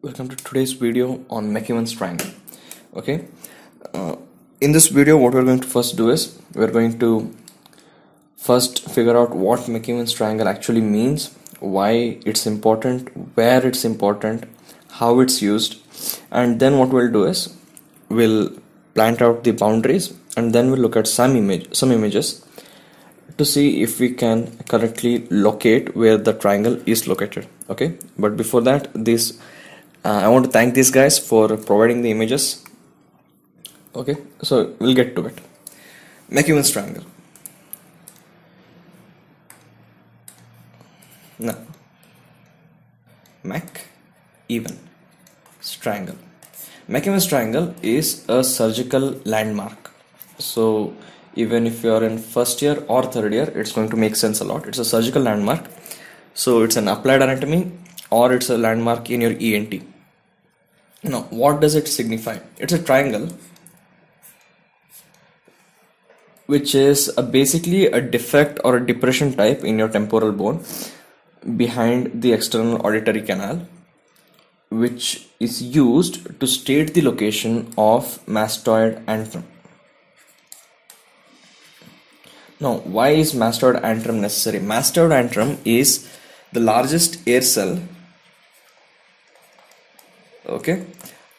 welcome to today's video on MacEwen's triangle. Okay? Uh, in this video what we're going to first do is we're going to first figure out what MacEwen's triangle actually means why it's important where it's important how it's used and then what we'll do is we'll plant out the boundaries and then we'll look at some image some images to see if we can correctly locate where the triangle is located. Okay? But before that this uh, I want to thank these guys for providing the images. Okay so we'll get to it. MacEwen's triangle now Mac even triangle MacEwen's triangle is a surgical landmark. So even if you are in first year or third year it's going to make sense a lot. It's a surgical landmark. So it's an applied anatomy or it's a landmark in your ENT. Now, what does it signify? It's a triangle which is a basically a defect or a depression type in your temporal bone behind the external auditory canal which is used to state the location of mastoid antrum. Now, why is mastoid antrum necessary? Mastoid antrum is the largest air cell okay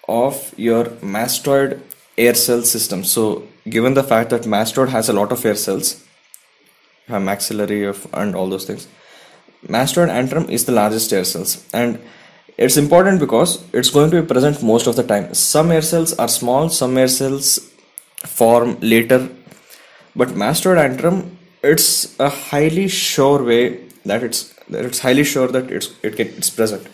of your mastoid air cell system. So given the fact that mastoid has a lot of air cells maxillary of and all those things mastoid antrum is the largest air cells. And it's important because it's going to be present most of the time. Some air cells are small some air cells form later. But mastoid antrum it's a highly sure way that it's that it's highly sure that it's it it's present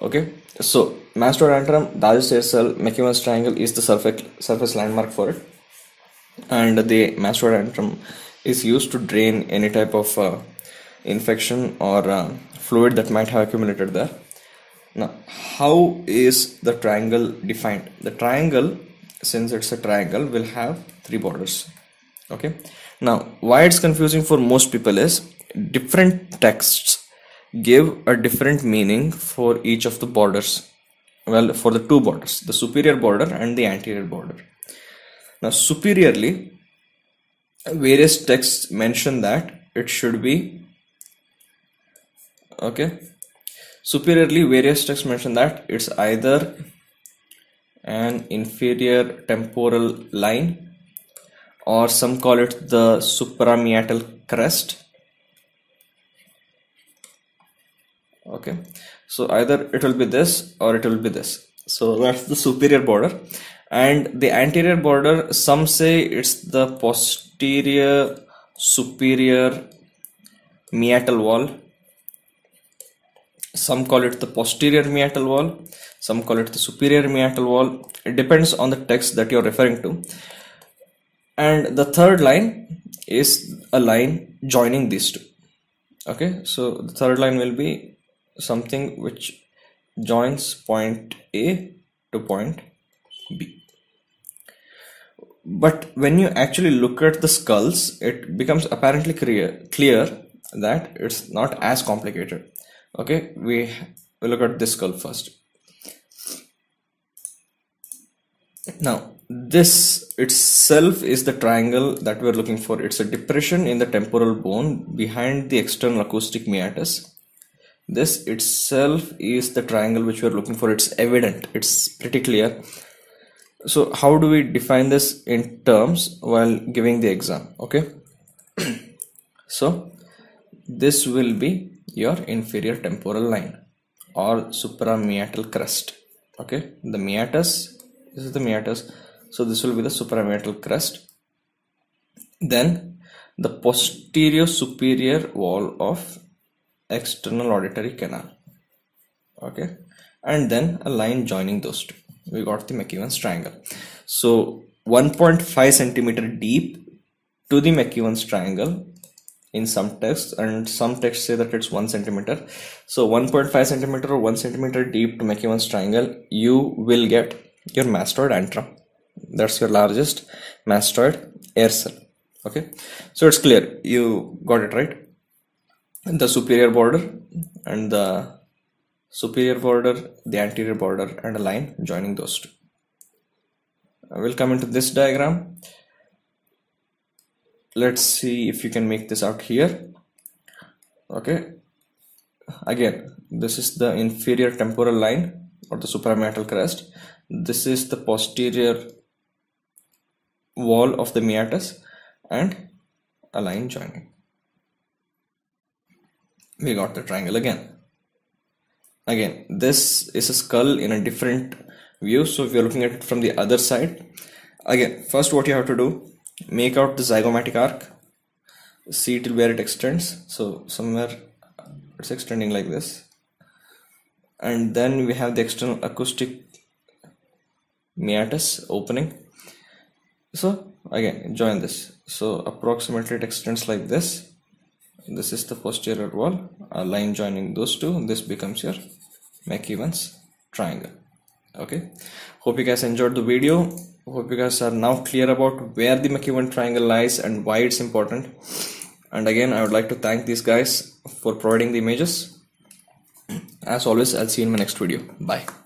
okay? So mastoid antrum air cell MacEwen's triangle is the surface surface landmark for it. And the mastoid antrum is used to drain any type of uh, infection or uh, fluid that might have accumulated there. Now how is the triangle defined? The triangle since it's a triangle will have three borders. Okay? Now why it's confusing for most people is different texts give a different meaning for each of the borders well for the two borders the superior border and the anterior border. Now superiorly various texts mention that it should be okay superiorly various texts mention that it's either an inferior temporal line or some call it the suprameatal crest okay. So either it will be this or it will be this. So that's the superior border. And the anterior border some say it's the posterior superior meatal wall. Some call it the posterior meatal wall. Some call it the superior meatal wall. It depends on the text that you're referring to. And the third line is a line joining these two. Okay. So the third line will be something which joins point A to point B. But when you actually look at the skulls, it becomes apparently clear, clear that it's not as complicated. Okay, we we look at this skull first. Now, this itself is the triangle that we're looking for. It's a depression in the temporal bone behind the external acoustic meatus this itself is the triangle which we are looking for. It's evident. It's pretty clear. So how do we define this in terms while giving the exam? Okay. So this will be your inferior temporal line or suprameatal crest. Okay. The meatus this is the meatus. So this will be the suprameatal crest. Then the posterior superior wall of external auditory canal. Okay? And then a line joining those two. We got the MacEwen's triangle. So 1.5 centimeter deep to the MacEwen's triangle in some texts and some texts say that it's 1 centimeter. So 1.5 centimeter or 1 centimeter deep to MacEwen's triangle you will get your mastoid antrum. That's your largest mastoid air cell. Okay? So it's clear. You got it right the superior border and the superior border the anterior border and a line joining those two. Uh, I will come into this diagram. Let's see if you can make this out here. Okay. Again this is the inferior temporal line or the suprameatal crest. This is the posterior wall of the meatus and a line joining we got the triangle again. Again this is a skull in a different view so if you're looking at it from the other side. Again first what you have to do make out the zygomatic arch. See till where it extends. So somewhere it's extending like this. And then we have the external acoustic meatus opening. So again join this. So approximately it extends like this this is the posterior wall a line joining those two this becomes your MacEwen's triangle. Okay? Hope you guys enjoyed the video. Hope you guys are now clear about where the MacEwen triangle lies and why it's important. And again I would like to thank these guys for providing the images. As always I'll see you in my next video. Bye